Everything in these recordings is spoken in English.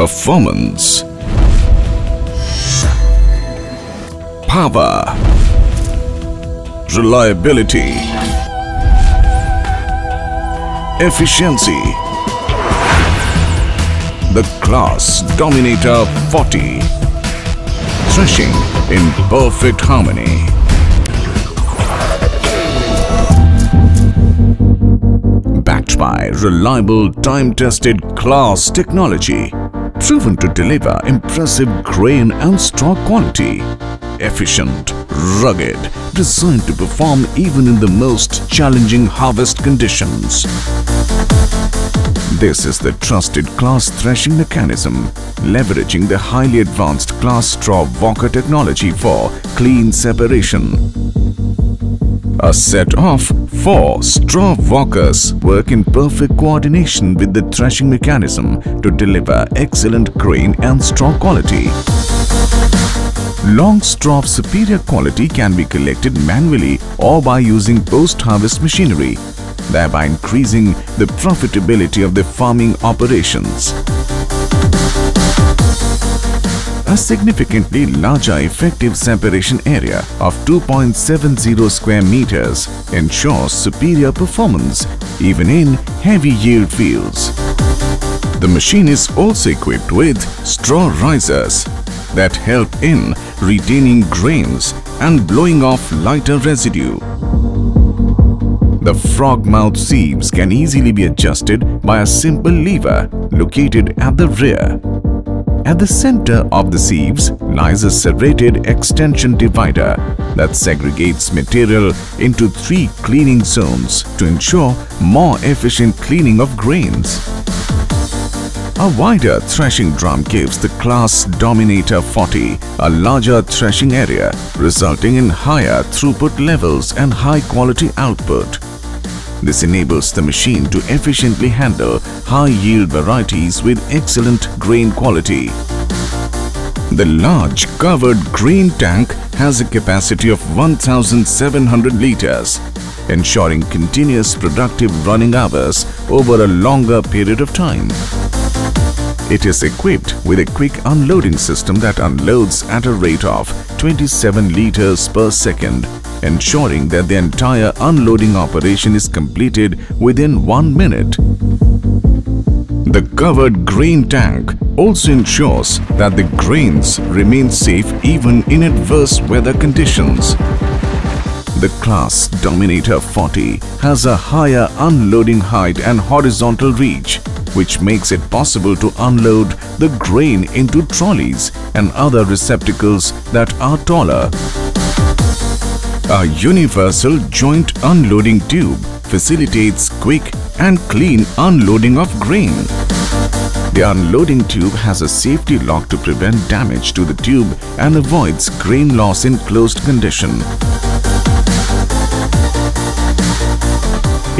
Performance. Power. Reliability. Efficiency. The CLAAS Dominator 40 Threshing in perfect harmony. Backed by reliable time-tested CLAAS technology, proven to deliver impressive grain and straw quality, efficient, rugged, designed to perform even in the most challenging harvest conditions. This is the trusted CLAAS threshing mechanism, leveraging the highly advanced CLAAS straw walker technology for clean separation. A set of four straw walkers work in perfect coordination with the threshing mechanism to deliver excellent grain and straw quality. Long straw of superior quality can be collected manually or by using post-harvest machinery, thereby increasing the profitability of the farming operations. A significantly larger effective separation area of 2.70 square meters ensures superior performance even in heavy yield fields. The machine is also equipped with straw risers that help in retaining grains and blowing off lighter residue. The frog mouth sieves can easily be adjusted by a simple lever located at the rear. At the center of the sieves lies a serrated extension divider that segregates material into three cleaning zones to ensure more efficient cleaning of grains. A wider threshing drum gives the CLAAS Dominator 40 a larger threshing area, resulting in higher throughput levels and high quality output. This enables the machine to efficiently handle high-yield varieties with excellent grain quality. The large covered grain tank has a capacity of 1700 liters, ensuring continuous productive running hours over a longer period of time. It is equipped with a quick unloading system that unloads at a rate of 27 liters per second ensuring that the entire unloading operation is completed within one minute. The covered grain tank also ensures that the grains remain safe even in adverse weather conditions. The CLAAS Dominator 40 has a higher unloading height and horizontal reach, which makes it possible to unload the grain into trolleys and other receptacles that are taller. A universal joint unloading tube facilitates quick and clean unloading of grain. The unloading tube has a safety lock to prevent damage to the tube and avoids grain loss in closed condition.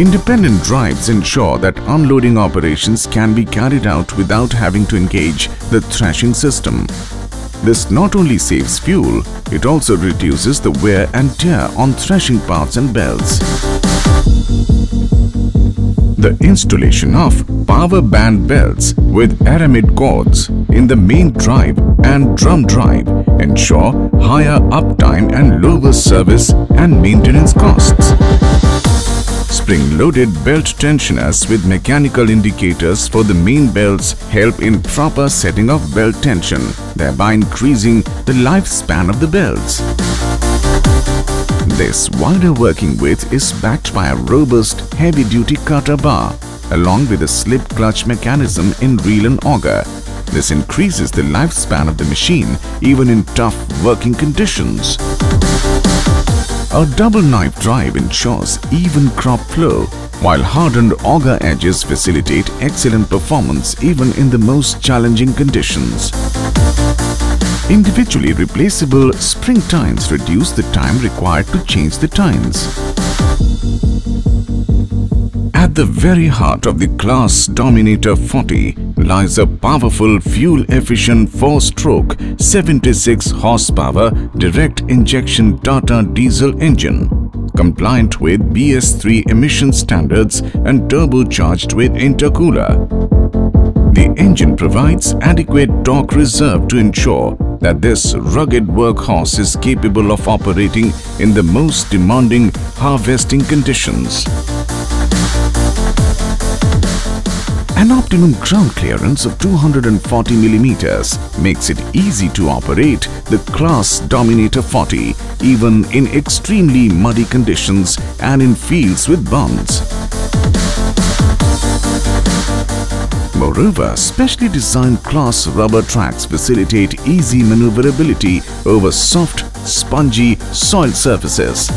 Independent drives ensure that unloading operations can be carried out without having to engage the threshing system. This not only saves fuel, it also reduces the wear and tear on threshing parts and belts. The installation of power band belts with aramid cords in the main drive and drum drive ensure higher uptime and lower service and maintenance costs. Spring-loaded belt tensioners with mechanical indicators for the main belts help in proper setting of belt tension, thereby increasing the lifespan of the belts. This wider working width is backed by a robust heavy-duty cutter bar along with a slip clutch mechanism in reel and auger. This increases the lifespan of the machine even in tough working conditions. A double knife drive ensures even crop flow, while hardened auger edges facilitate excellent performance even in the most challenging conditions. Individually replaceable spring tines reduce the time required to change the tines. At the very heart of the CLAAS Dominator 40 lies a powerful fuel-efficient 4-stroke 76 horsepower direct injection Tata diesel engine compliant with BS3 emission standards and turbocharged with intercooler. The engine provides adequate torque reserve to ensure that this rugged workhorse is capable of operating in the most demanding harvesting conditions. An optimum ground clearance of 240 mm makes it easy to operate the CLAAS Dominator 40 even in extremely muddy conditions and in fields with bunds. Moreover, specially designed Claas rubber tracks facilitate easy maneuverability over soft, spongy soil surfaces.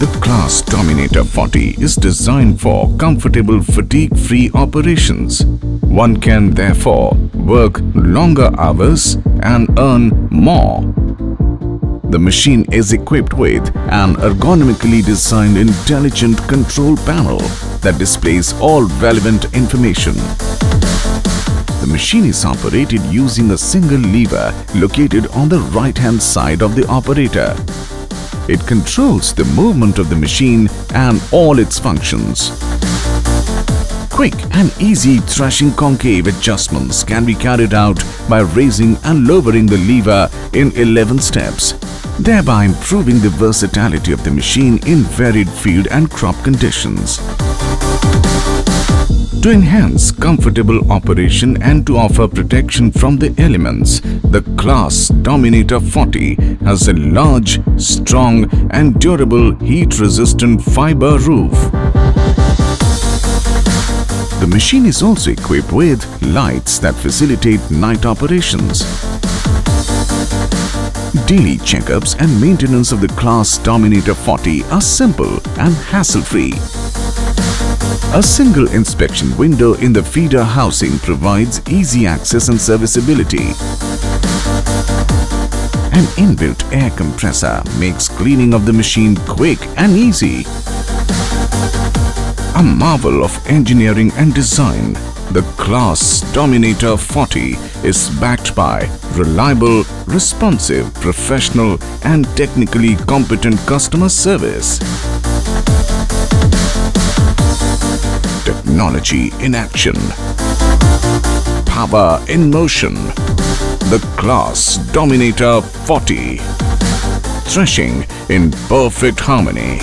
The CLAAS Dominator 40 is designed for comfortable fatigue-free operations. One can therefore work longer hours and earn more. The machine is equipped with an ergonomically designed intelligent control panel that displays all relevant information. The machine is operated using a single lever located on the right-hand side of the operator. It controls the movement of the machine and all its functions. Quick and easy threshing concave adjustments can be carried out by raising and lowering the lever in 11 steps, thereby improving the versatility of the machine in varied field and crop conditions. To enhance comfortable operation and to offer protection from the elements, the CLAAS Dominator 40 has a large, strong and durable heat-resistant fiber roof. The machine is also equipped with lights that facilitate night operations. Daily checkups and maintenance of the CLAAS Dominator 40 are simple and hassle-free. A single inspection window in the feeder housing provides easy access and serviceability. An inbuilt air compressor makes cleaning of the machine quick and easy. A marvel of engineering and design, the CLAAS Dominator 40 is backed by reliable, responsive, professional and technically competent customer service. Technology in action. Power in motion. The CLAAS Dominator 40. Threshing in perfect harmony.